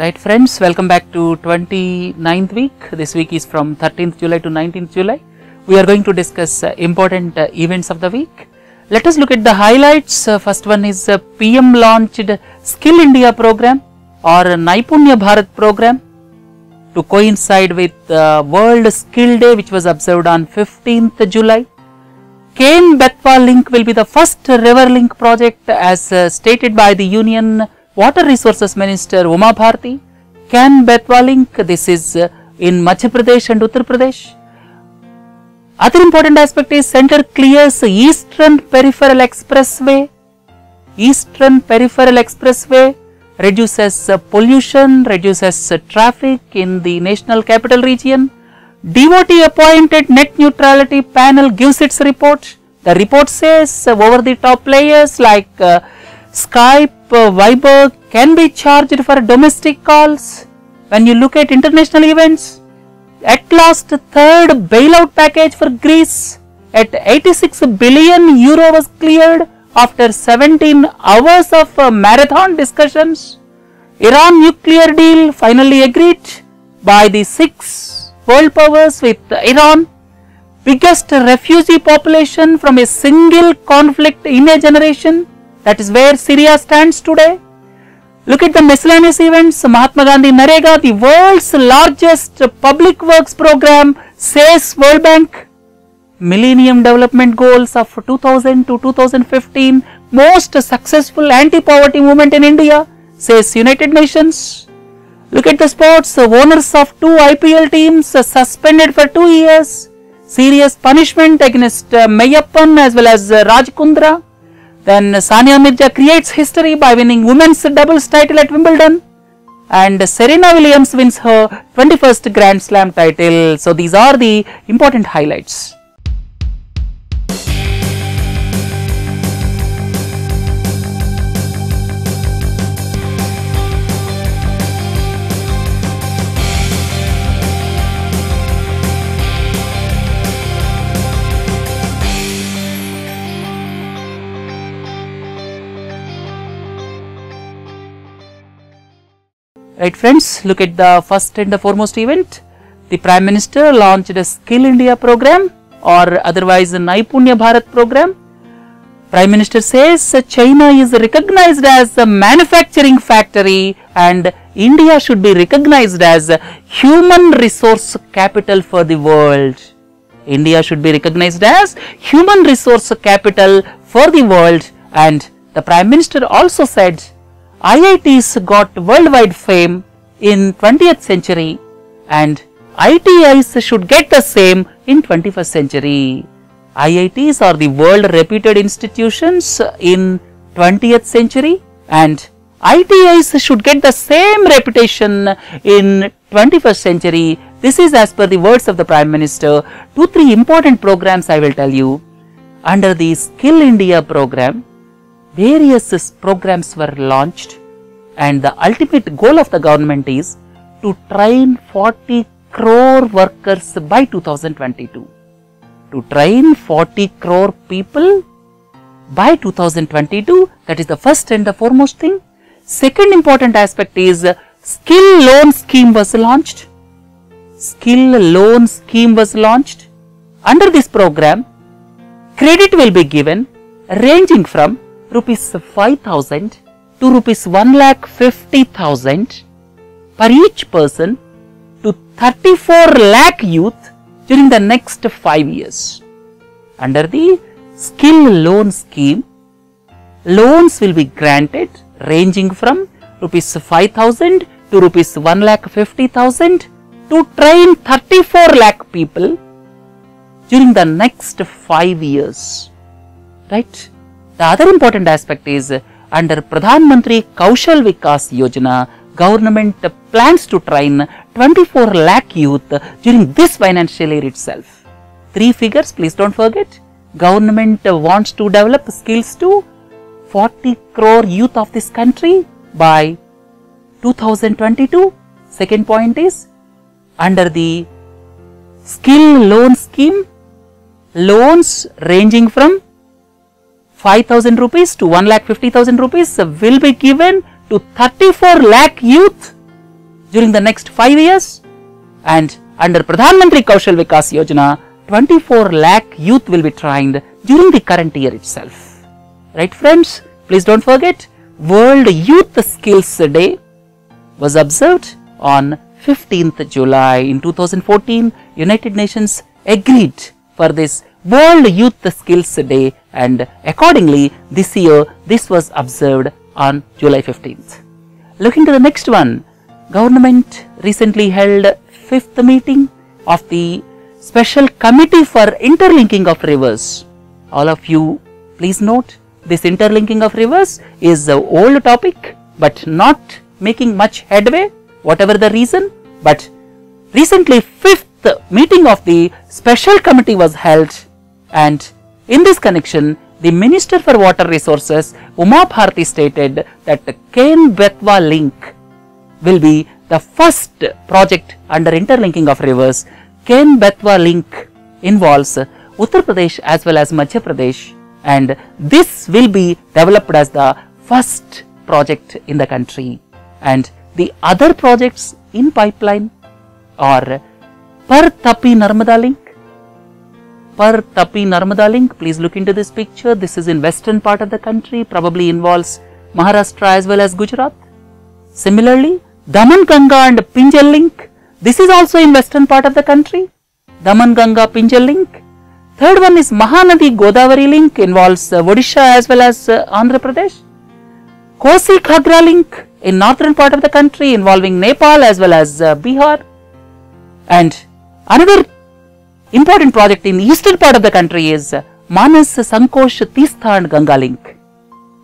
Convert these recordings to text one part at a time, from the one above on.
Right friends, welcome back to 29th week. This week is from 13th July to 19th July. We are going to discuss uh, important uh, events of the week. Let us look at the highlights. Uh, first one is uh, PM launched Skill India program or Naipunya Bharat program to coincide with uh, World Skill Day which was observed on 15th July. Ken Betwa link will be the first river link project as uh, stated by the Union Water Resources Minister Uma Bharti. Ken Betwa link, this is in Madhya Pradesh and Uttar Pradesh. Other important aspect is center clears Eastern Peripheral Expressway. Eastern Peripheral Expressway reduces pollution, reduces traffic in the national capital region. DOT appointed net neutrality panel gives its report. The report says over the top players like uh, Skype, Viber can be charged for domestic calls. When you look at international events, at last third bailout package for Greece at 86 billion euro was cleared after 17 hours of uh, marathon discussions. Iran nuclear deal finally agreed by the six world powers with Iran. Biggest refugee population from a single conflict in a generation. That is where Syria stands today. Look at the miscellaneous events. Mahatma Gandhi Narega, the world's largest public works program, says World Bank. Millennium Development Goals of 2000 to 2015, most successful anti-poverty movement in India, says United Nations. Look at the sports. Owners of two IPL teams suspended for two years. Serious punishment against uh, Meiyappan as well as uh, Raj Kundra. Then Sania Mirza creates history by winning women's doubles title at Wimbledon. And Serena Williams wins her 21st Grand Slam title. So these are the important highlights. Right friends, look at the first and the foremost event. The Prime Minister launched a Skill India program or otherwise the Naipunya Bharat program. Prime Minister says China is recognized as a manufacturing factory and India should be recognized as a human resource capital for the world. India should be recognized as human resource capital for the world and the Prime Minister also said IITs got worldwide fame in 20th century and ITIs should get the same in 21st century. IITs are the world reputed institutions in 20th century and ITIs should get the same reputation in 21st century. This is as per the words of the Prime Minister. Two, three important programs I will tell you. Under the Skill India program, various programs were launched and the ultimate goal of the government is to train 40 crore workers by 2022. To train 40 crore people by 2022, that is the first and the foremost thing. Second important aspect is skill loan scheme was launched. Skill loan scheme was launched. Under this program, credit will be given ranging from rupees 5000 to rupees 1 lakh 50,000 per each person to 34 lakh youth during the next 5 years. Under the skill loan scheme, loans will be granted ranging from rupees 5000 to rupees 1 lakh 50,000 to train 34 lakh people during the next 5 years. Right? The other important aspect is under Pradhan Mantri Kaushal Vikas Yojana, government plans to train 24 lakh youth during this financial year itself. Three figures, please don't forget. Government wants to develop skills to 40 crore youth of this country by 2022. Second point is under the skill loan scheme, loans ranging from 5000 rupees to 1 lakh 50,000 rupees will be given to 34 lakh youth during the next 5 years and under Pradhan Mantri Kaushal Vikas Yojana 24 lakh youth will be trained during the current year itself. Right friends, please don't forget World Youth Skills Day was observed on 15th July in 2014. United Nations agreed for this World Youth Skills Day and accordingly this year this was observed on July 15th. Looking to the next one, government recently held fifth meeting of the Special Committee for Interlinking of Rivers. All of you please note this interlinking of rivers is an old topic but not making much headway whatever the reason but recently fifth meeting of the special committee was held and in this connection the Minister for Water Resources Uma Bharti stated that the Ken Betwa link will be the first project under interlinking of rivers. Ken Betwa link involves Uttar Pradesh as well as Madhya Pradesh and this will be developed as the first project in the country and the other projects in pipeline are Par Tapi Narmada link Par Tapi Narmada link. Please look into this picture. This is in western part of the country. Probably involves Maharashtra as well as Gujarat. Similarly Daman Ganga and Pinjal link. This is also in western part of the country. Daman Ganga Pinjal link. Third one is Mahanadi Godavari link. Involves uh, Odisha as well as uh, Andhra Pradesh. Kosi Ghagra link in northern part of the country involving Nepal as well as uh, Bihar. And another important project in the eastern part of the country is Manas Sankosh Tista and Ganga link.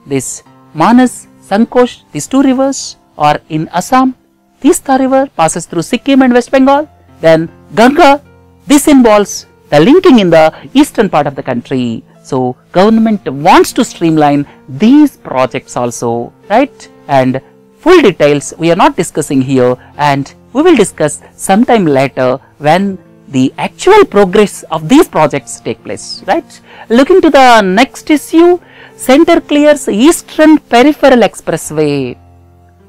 This Manas Sankosh, these two rivers are in Assam. Tista river passes through Sikkim and West Bengal. Then Ganga, this involves the linking in the eastern part of the country. So government wants to streamline these projects also, right? And full details we are not discussing here and we will discuss sometime later when the actual progress of these projects take place, right. Looking to the next issue, Center clears Eastern Peripheral Expressway.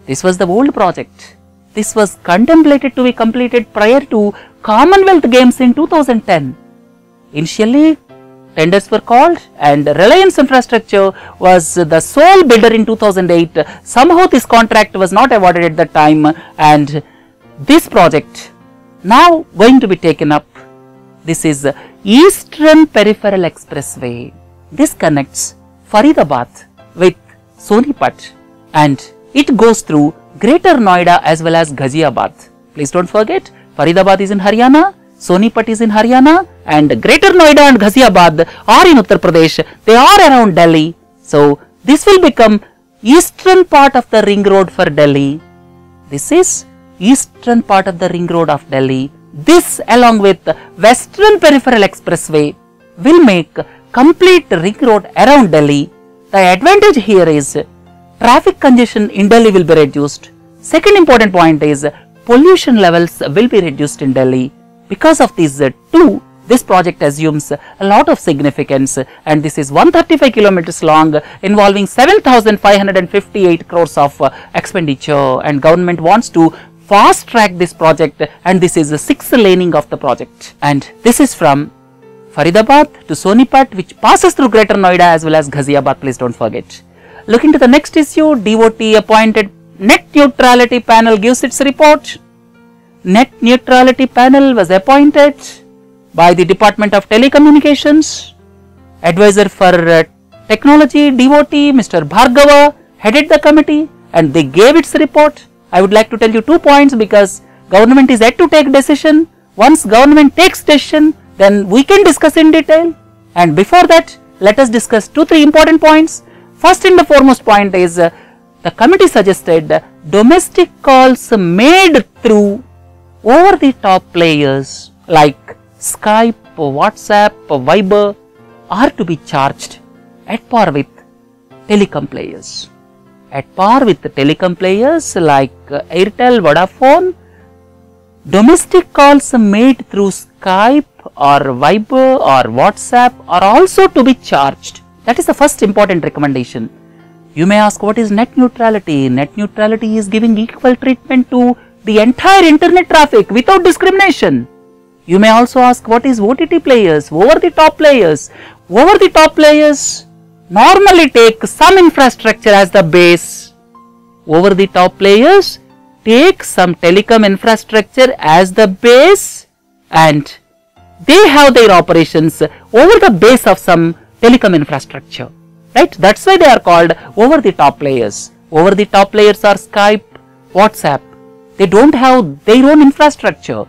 This was the old project. This was contemplated to be completed prior to Commonwealth Games in 2010. Initially, tenders were called and Reliance Infrastructure was the sole bidder in 2008. Somehow this contract was not awarded at that time and this project now going to be taken up. This is Eastern Peripheral Expressway. This connects Faridabad with Sonipat and it goes through Greater Noida as well as Ghaziabad. Please don't forget Faridabad is in Haryana, Sonipat is in Haryana and Greater Noida and Ghaziabad are in Uttar Pradesh. They are around Delhi. So this will become eastern part of the ring road for Delhi. This is eastern part of the ring road of Delhi. This along with western peripheral expressway will make complete ring road around Delhi. The advantage here is traffic congestion in Delhi will be reduced. Second important point is pollution levels will be reduced in Delhi. Because of these two, this project assumes a lot of significance and this is 135 kilometers long involving 7558 crores of expenditure and government wants to fast track this project and this is the sixth laning of the project and this is from Faridabad to Sonipat which passes through Greater Noida as well as Ghaziabad please don't forget. Looking to the next issue DOT appointed net neutrality panel gives its report. Net neutrality panel was appointed by the Department of Telecommunications. Advisor for uh, Technology DOT Mr. Bhargava headed the committee and they gave its report I would like to tell you two points because government is yet to take decision. Once government takes decision, then we can discuss in detail. And before that, let us discuss two, three important points. First and the foremost point is uh, the committee suggested uh, domestic calls made through over the top players like Skype, WhatsApp, Viber are to be charged at par with telecom players at par with the telecom players like uh, Airtel, Vodafone. Domestic calls made through Skype or Viber or WhatsApp are also to be charged. That is the first important recommendation. You may ask what is net neutrality? Net neutrality is giving equal treatment to the entire internet traffic without discrimination. You may also ask what is OTT players, over the top players. Over the top players normally take some infrastructure as the base. Over the top players take some telecom infrastructure as the base and they have their operations over the base of some telecom infrastructure. Right? That's why they are called over the top players. Over the top players are Skype, WhatsApp. They don't have their own infrastructure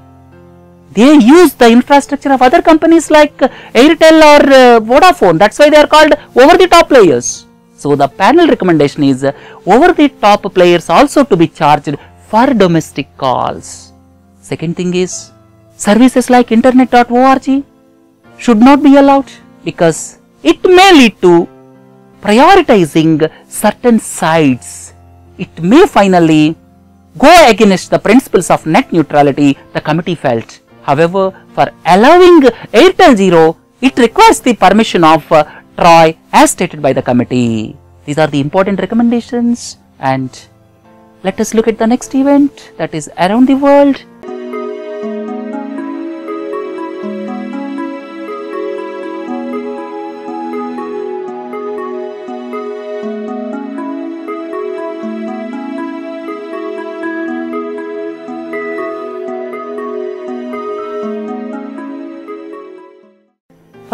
they use the infrastructure of other companies like Airtel or uh, Vodafone. That's why they are called over the top players. So the panel recommendation is uh, over the top players also to be charged for domestic calls. Second thing is services like internet.org should not be allowed because it may lead to prioritizing certain sites. It may finally go against the principles of net neutrality the committee felt However, for allowing Airtel Zero, it requires the permission of uh, TRAI as stated by the committee. These are the important recommendations and let us look at the next event that is around the world.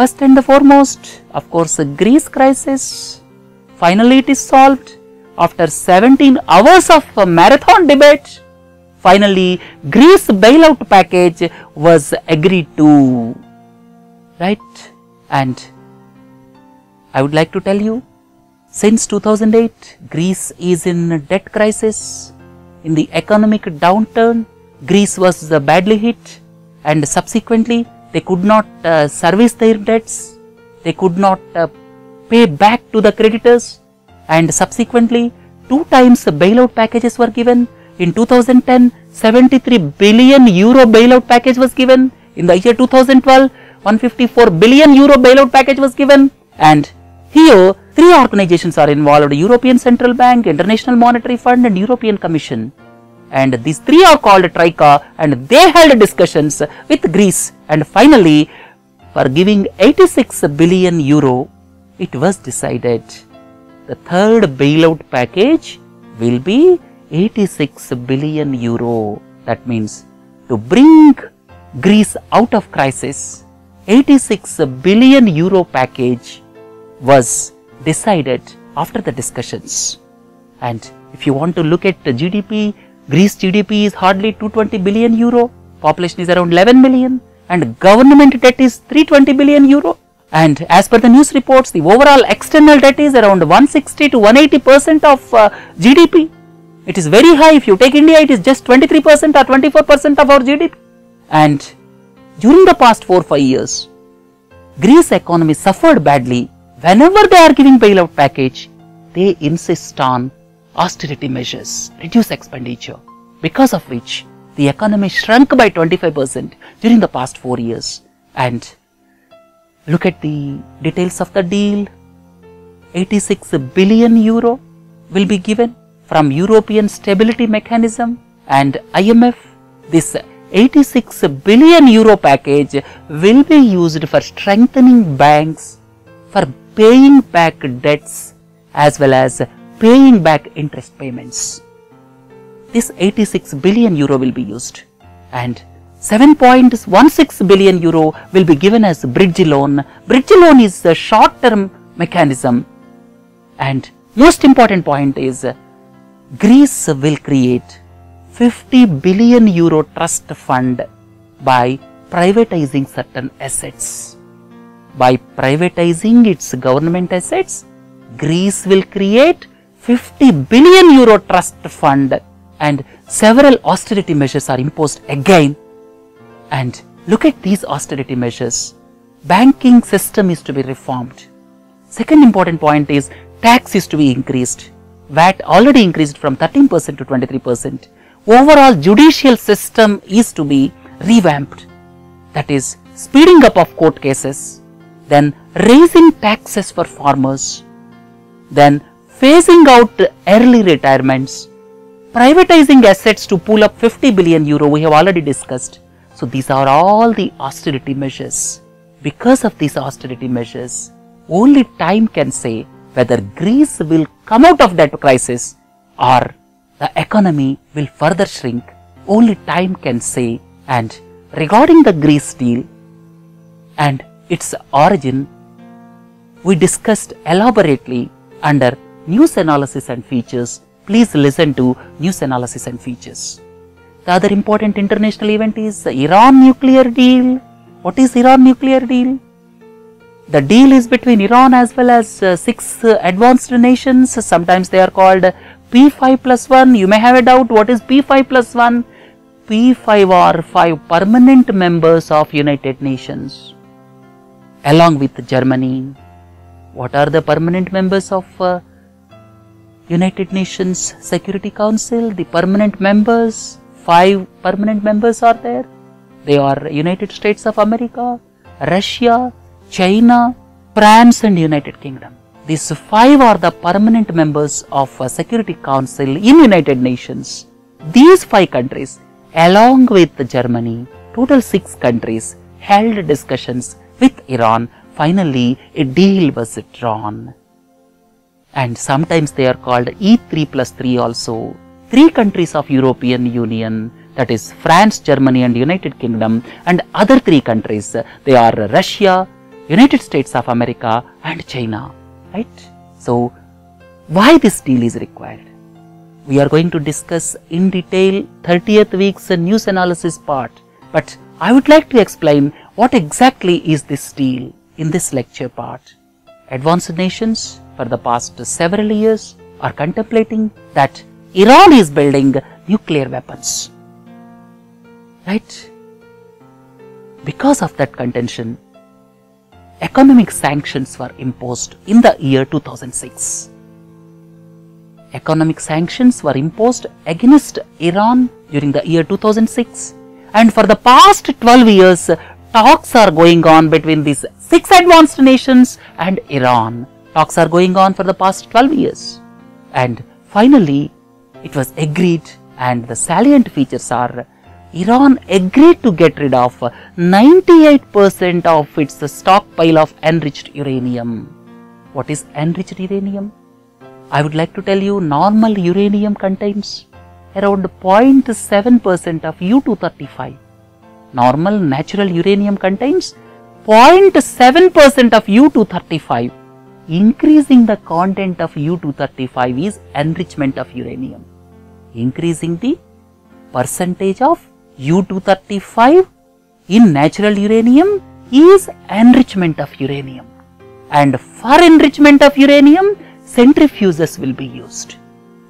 First and the foremost, of course, the Greece crisis. Finally, it is solved after 17 hours of marathon debate. Finally, Greece bailout package was agreed to. Right? And I would like to tell you, since 2008, Greece is in debt crisis. In the economic downturn, Greece was badly hit and subsequently they could not uh, service their debts, they could not uh, pay back to the creditors and subsequently two times bailout packages were given. In 2010, 73 billion euro bailout package was given. In the year 2012, 154 billion euro bailout package was given. And here, three organizations are involved, European Central Bank, International Monetary Fund and European Commission and these three are called Troika and they held discussions with Greece. And finally for giving 86 billion euro it was decided the third bailout package will be 86 billion euro. That means to bring Greece out of crisis 86 billion euro package was decided after the discussions. And if you want to look at the GDP Greece GDP is hardly 220 billion euro, population is around 11 million and government debt is 320 billion euro. And as per the news reports, the overall external debt is around 160 to 180 percent of uh, GDP. It is very high. If you take India, it is just 23 percent or 24 percent of our GDP. And during the past 4-5 years, Greece economy suffered badly. Whenever they are giving bailout package, they insist on austerity measures, reduce expenditure, because of which the economy shrunk by 25% during the past four years. And look at the details of the deal. 86 billion euro will be given from European Stability Mechanism and IMF. This 86 billion euro package will be used for strengthening banks, for paying back debts as well as paying back interest payments. This 86 billion euro will be used and 7.16 billion euro will be given as bridge loan. Bridge loan is a short term mechanism and most important point is Greece will create 50 billion euro trust fund by privatizing certain assets. By privatizing its government assets, Greece will create 50 billion euro trust fund and several austerity measures are imposed again. And look at these austerity measures. Banking system is to be reformed. Second important point is tax is to be increased. VAT already increased from 13% to 23%. Overall judicial system is to be revamped. That is speeding up of court cases, then raising taxes for farmers, then phasing out early retirements, privatizing assets to pull up 50 billion euro, we have already discussed. So, these are all the austerity measures. Because of these austerity measures, only time can say whether Greece will come out of that crisis or the economy will further shrink. Only time can say. And regarding the Greece deal and its origin, we discussed elaborately under news analysis and features. Please listen to news analysis and features. The other important international event is the Iran nuclear deal. What is Iran nuclear deal? The deal is between Iran as well as uh, six uh, advanced nations. Sometimes they are called P5 plus 1. You may have a doubt what is P5 plus 1? P5 are five permanent members of United Nations along with Germany. What are the permanent members of uh, United Nations Security Council? The permanent members, five permanent members are there. They are United States of America, Russia, China, France and United Kingdom. These five are the permanent members of Security Council in United Nations. These five countries along with Germany, total six countries held discussions with Iran. Finally, a deal was drawn. And sometimes they are called E3 plus 3 also. Three countries of European Union that is France, Germany and United Kingdom and other three countries they are Russia, United States of America and China, right? So, why this deal is required? We are going to discuss in detail 30th week's news analysis part, but I would like to explain what exactly is this deal in this lecture part. Advanced nations for the past several years are contemplating that Iran is building nuclear weapons right? Because of that contention, economic sanctions were imposed in the year 2006. Economic sanctions were imposed against Iran during the year 2006 and for the past 12 years talks are going on between these six advanced nations and Iran. Talks are going on for the past 12 years and finally it was agreed and the salient features are Iran agreed to get rid of 98% of its stockpile of enriched uranium. What is enriched uranium? I would like to tell you normal uranium contains around 0.7% of U-235. Normal natural uranium contains 0.7% of U-235. Increasing the content of U-235 is enrichment of uranium. Increasing the percentage of U-235 in natural uranium is enrichment of uranium and for enrichment of uranium centrifuges will be used.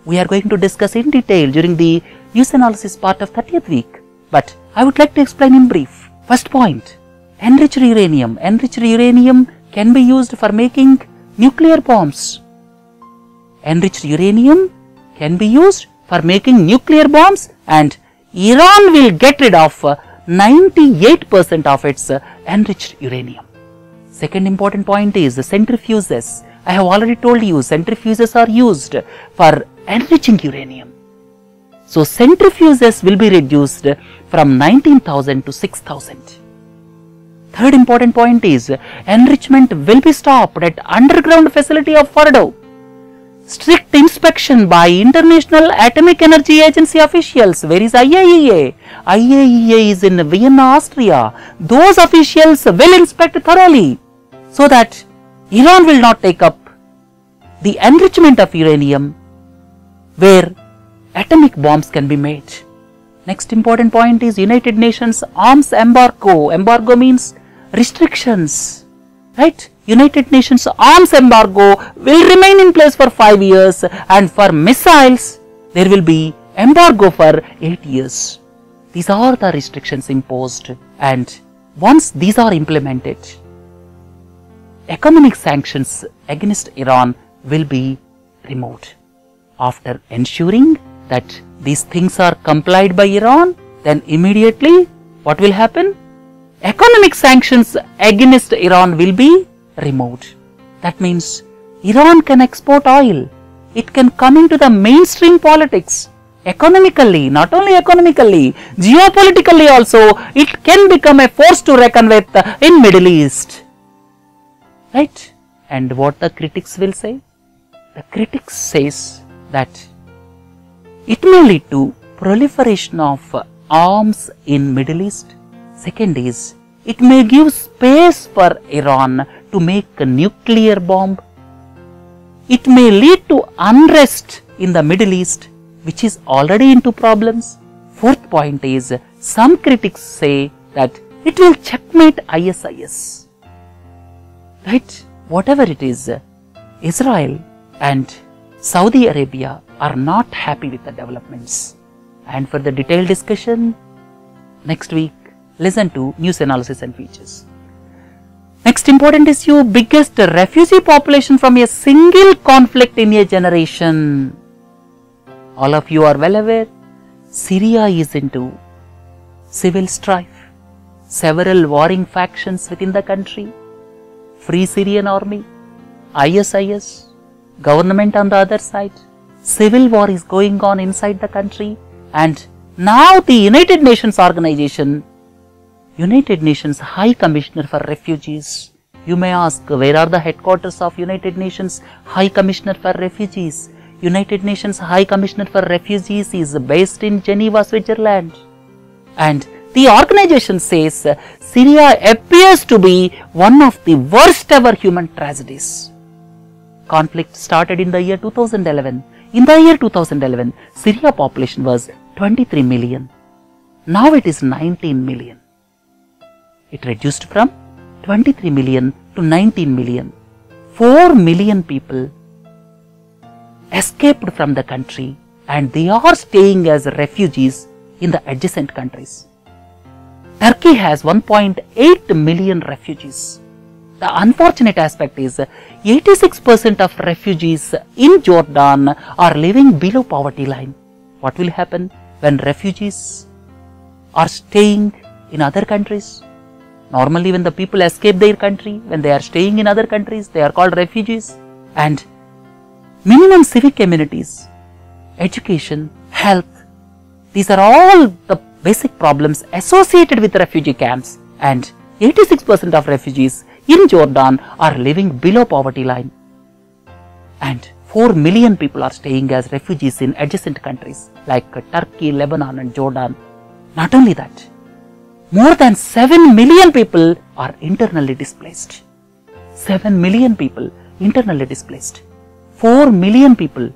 We are going to discuss in detail during the news analysis part of 30th week but I would like to explain in brief. First point, enriched uranium. Enriched uranium can be used for making nuclear bombs. Enriched uranium can be used for making nuclear bombs and Iran will get rid of uh, 98% of its uh, enriched uranium. Second important point is the centrifuges. I have already told you centrifuges are used for enriching uranium. So centrifuges will be reduced from 19,000 to 6,000. Third important point is enrichment will be stopped at underground facility of Fordow strict inspection by International Atomic Energy Agency officials. Where is IAEA? IAEA is in Vienna, Austria. Those officials will inspect thoroughly so that Iran will not take up the enrichment of uranium where atomic bombs can be made. Next important point is United Nations arms embargo. Embargo means restrictions, right? United Nations arms embargo will remain in place for 5 years and for missiles there will be embargo for 8 years. These are the restrictions imposed and once these are implemented, economic sanctions against Iran will be removed. After ensuring that these things are complied by Iran, then immediately what will happen? Economic sanctions against Iran will be removed. That means Iran can export oil. It can come into the mainstream politics economically, not only economically, geopolitically also, it can become a force to reckon with in Middle East. Right? And what the critics will say? The critics says that it may lead to proliferation of arms in Middle East. Second is, it may give space for Iran to make a nuclear bomb. It may lead to unrest in the Middle East, which is already into problems. Fourth point is, some critics say that it will checkmate ISIS. Right? Whatever it is, Israel and Saudi Arabia are not happy with the developments. And for the detailed discussion, next week, listen to news analysis and features. Next important issue, biggest refugee population from a single conflict in a generation. All of you are well aware, Syria is into civil strife, several warring factions within the country, Free Syrian Army, ISIS, government on the other side, civil war is going on inside the country and now the United Nations organization, United Nations High Commissioner for Refugees, you may ask where are the headquarters of United Nations High Commissioner for Refugees? United Nations High Commissioner for Refugees is based in Geneva, Switzerland. And the organization says Syria appears to be one of the worst ever human tragedies. Conflict started in the year 2011. In the year 2011, Syria population was 23 million. Now it is 19 million. It reduced from 23 million to 19 million. 4 million people escaped from the country and they are staying as refugees in the adjacent countries. Turkey has 1.8 million refugees. The unfortunate aspect is 86% of refugees in Jordan are living below poverty line. What will happen when refugees are staying in other countries? Normally when the people escape their country, when they are staying in other countries, they are called refugees. And minimum civic amenities, education, health, these are all the basic problems associated with refugee camps and 86% of refugees in Jordan are living below poverty line and 4 million people are staying as refugees in adjacent countries like Turkey, Lebanon and Jordan. Not only that, more than 7 million people are internally displaced. 7 million people internally displaced. 4 million people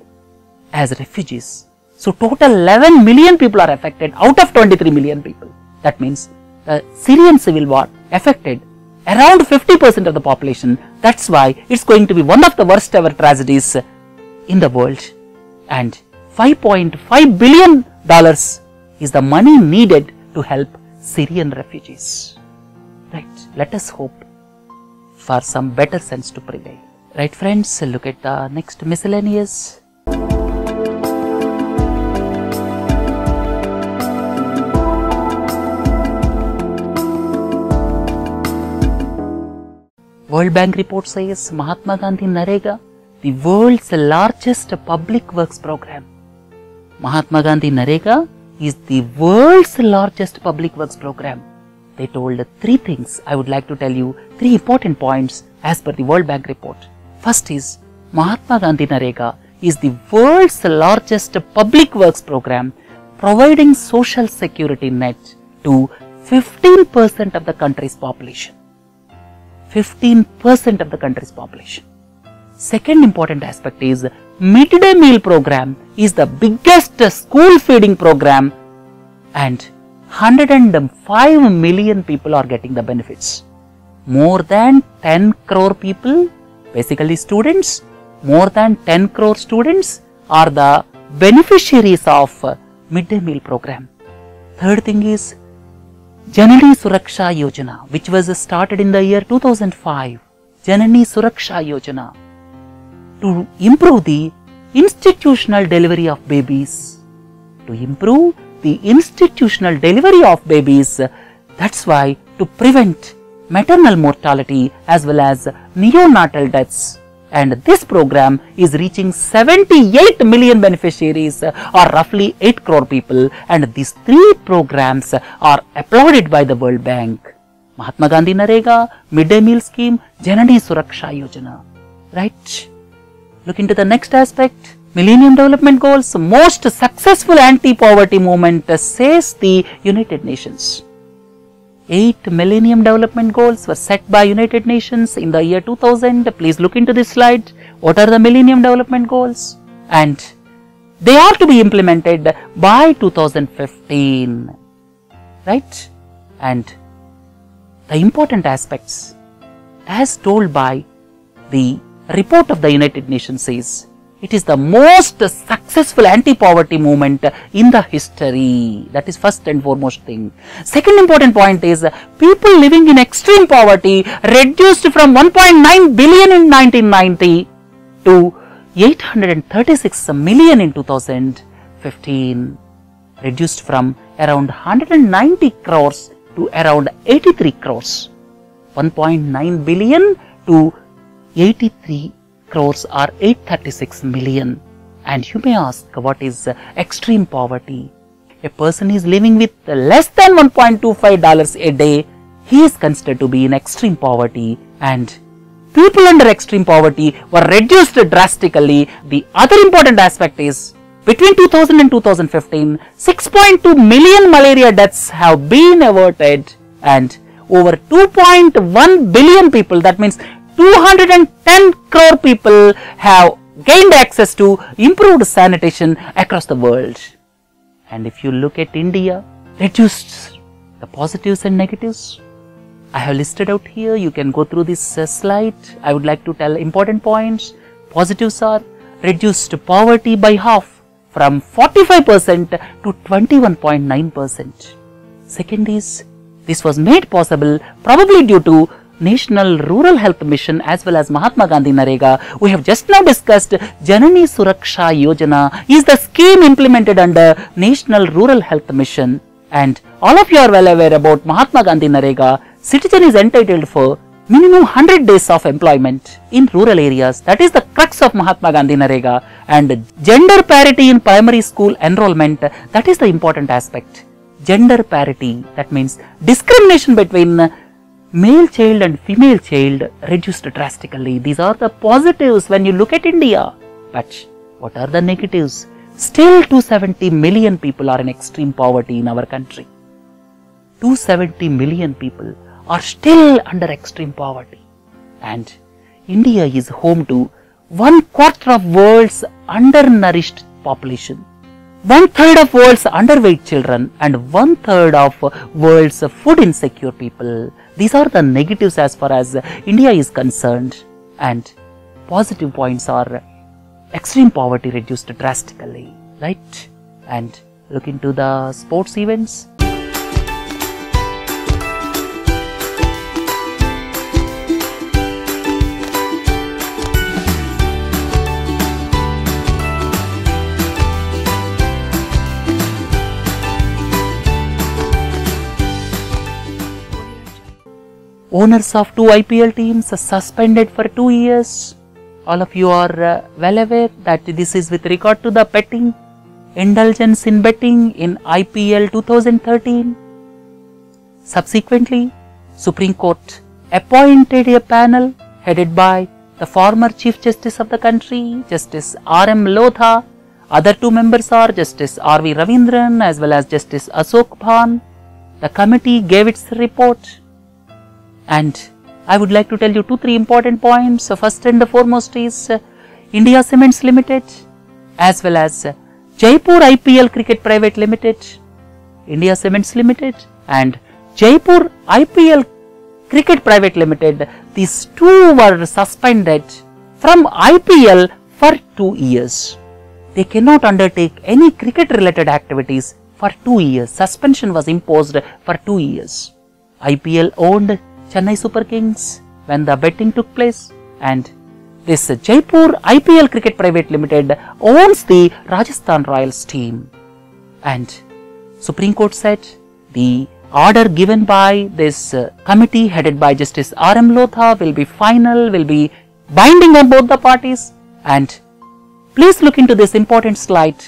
as refugees. So total 11 million people are affected out of 23 million people. That means the Syrian civil war affected around 50% of the population. That's why it's going to be one of the worst ever tragedies in the world. And 5.5 billion dollars is the money needed to help Syrian refugees. Right. Let us hope for some better sense to prevail. Right friends, look at the next miscellaneous. World Bank report says Mahatma Gandhi Narega, the world's largest public works program. Mahatma Gandhi Narega is the world's largest public works program. They told three things. I would like to tell you three important points as per the World Bank report. First is Mahatma Gandhi Narega is the world's largest public works program providing social security net to 15% of the country's population. 15% of the country's population. Second important aspect is midday meal program is the biggest school feeding program and 105 million people are getting the benefits. More than 10 crore people, basically students, more than 10 crore students are the beneficiaries of midday meal program. Third thing is Janani Suraksha Yojana, which was started in the year 2005. Janani Suraksha Yojana to improve the institutional delivery of babies. To improve the institutional delivery of babies, that's why to prevent maternal mortality as well as neonatal deaths and this program is reaching 78 million beneficiaries or roughly 8 crore people and these three programs are applauded by the World Bank. Mahatma Gandhi Narega, Midday Meal Scheme, Janani Suraksha Yojana. Right? Look into the next aspect. Millennium Development Goals, most successful anti-poverty movement says the United Nations. Eight Millennium Development Goals were set by United Nations in the year 2000. Please look into this slide. What are the Millennium Development Goals? And they are to be implemented by 2015. Right? And the important aspects as told by the report of the United Nations says it is the most successful anti-poverty movement in the history. That is first and foremost thing. Second important point is people living in extreme poverty reduced from 1.9 billion in 1990 to 836 million in 2015. Reduced from around 190 crores to around 83 crores. 1.9 billion to 83 crores or 836 million. And you may ask what is extreme poverty? A person is living with less than 1.25 dollars a day, he is considered to be in extreme poverty and people under extreme poverty were reduced drastically. The other important aspect is between 2000 and 2015, 6.2 million malaria deaths have been averted and over 2.1 billion people, that means 210 crore people have gained access to improved sanitation across the world. And if you look at India, reduced the positives and negatives. I have listed out here, you can go through this uh, slide. I would like to tell important points. Positives are reduced poverty by half from 45% to 21.9%. Second is, this was made possible probably due to National Rural Health Mission as well as Mahatma Gandhi Narega. We have just now discussed Janani Suraksha Yojana is the scheme implemented under National Rural Health Mission and all of you are well aware about Mahatma Gandhi Narega. Citizen is entitled for minimum 100 days of employment in rural areas. That is the crux of Mahatma Gandhi Narega and gender parity in primary school enrollment. That is the important aspect. Gender parity, that means discrimination between male child and female child reduced drastically. These are the positives when you look at India. But what are the negatives? Still 270 million people are in extreme poverty in our country. 270 million people are still under extreme poverty. And India is home to one quarter of world's undernourished population one third of world's underweight children and one third of world's food insecure people. These are the negatives as far as India is concerned and positive points are extreme poverty reduced drastically, right? And look into the sports events owners of two IPL teams suspended for two years. All of you are uh, well aware that this is with regard to the betting, indulgence in betting in IPL 2013. Subsequently, Supreme Court appointed a panel headed by the former Chief Justice of the country, Justice R. M. Lodha. Other two members are Justice R. V. Ravindran as well as Justice Ashok Bhan. The committee gave its report and I would like to tell you two, three important points. So first and the foremost is uh, India Cements Limited as well as uh, Jaipur IPL Cricket Private Limited, India Cements Limited and Jaipur IPL Cricket Private Limited. These two were suspended from IPL for two years. They cannot undertake any cricket related activities for two years. Suspension was imposed for two years. IPL owned Chennai Super Kings when the betting took place and this Jaipur IPL Cricket Private Limited owns the Rajasthan Royals team and Supreme Court said the order given by this uh, committee headed by Justice R. M. Lodha will be final, will be binding on both the parties and please look into this important slide.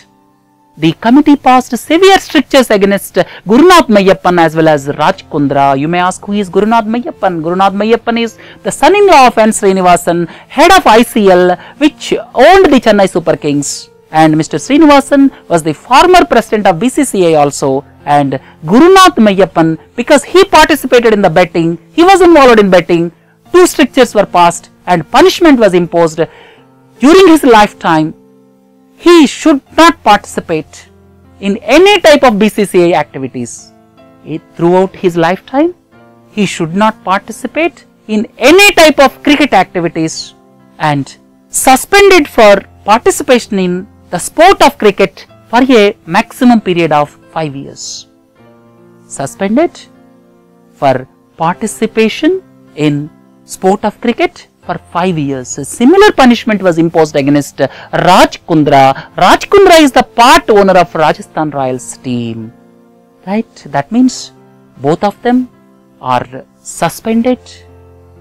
The committee passed severe strictures against Gurunath Meiyappan as well as Raj Kundra. You may ask who is Gurunath Meiyappan? Gurunath Meiyappan is the son-in-law of N. Srinivasan, head of ICL which owned the Chennai Super Kings and Mr. Srinivasan was the former president of BCCI also and Gurunath Meiyappan because he participated in the betting, he was involved in betting, two strictures were passed and punishment was imposed during his lifetime he should not participate in any type of BCCI activities. throughout his lifetime, he should not participate in any type of cricket activities and suspended for participation in the sport of cricket for a maximum period of 5 years. Suspended for participation in sport of cricket for 5 years. A similar punishment was imposed against uh, Raj Kundra. Raj Kundra is the part owner of Rajasthan Royals team. Right? That means both of them are suspended,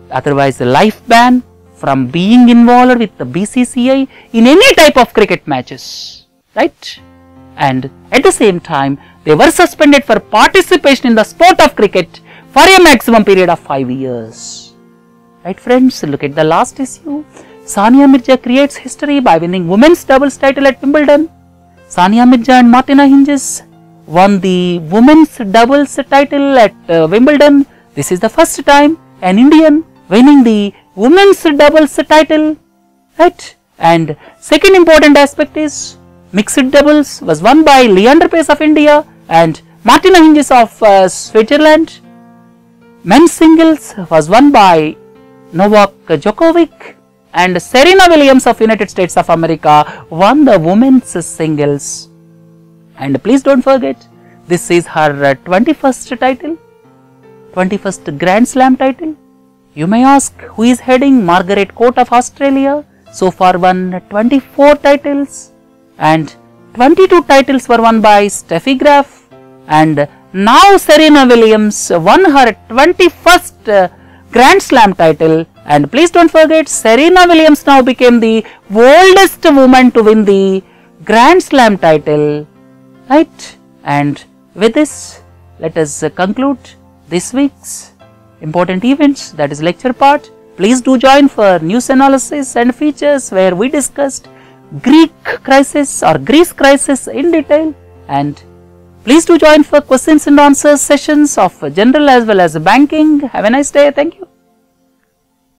otherwise a life ban from being involved with the BCCI in any type of cricket matches. Right? And at the same time, they were suspended for participation in the sport of cricket for a maximum period of 5 years. Right friends, look at the last issue. Sania Mirza creates history by winning women's doubles title at Wimbledon. Sania Mirza and Martina Hingis won the women's doubles title at uh, Wimbledon. This is the first time an Indian winning the women's doubles title, right? And second important aspect is mixed doubles was won by Leander Paes of India and Martina Hingis of uh, Switzerland. Men's singles was won by Novak Djokovic and Serena Williams of United States of America won the women's singles. And please don't forget, this is her uh, 21st title, 21st Grand Slam title. You may ask, who is heading Margaret Court of Australia? So far won 24 titles and 22 titles were won by Steffi Graf and now Serena Williams won her 21st Grand Slam title. And please don't forget Serena Williams now became the oldest woman to win the Grand Slam title. Right? And with this let us conclude this week's important events. That is lecture part. Please do join for news analysis and features where we discussed Greek crisis or Greece crisis in detail. And please do join for questions and answers sessions of general as well as banking. Have a nice day. Thank you.